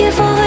you for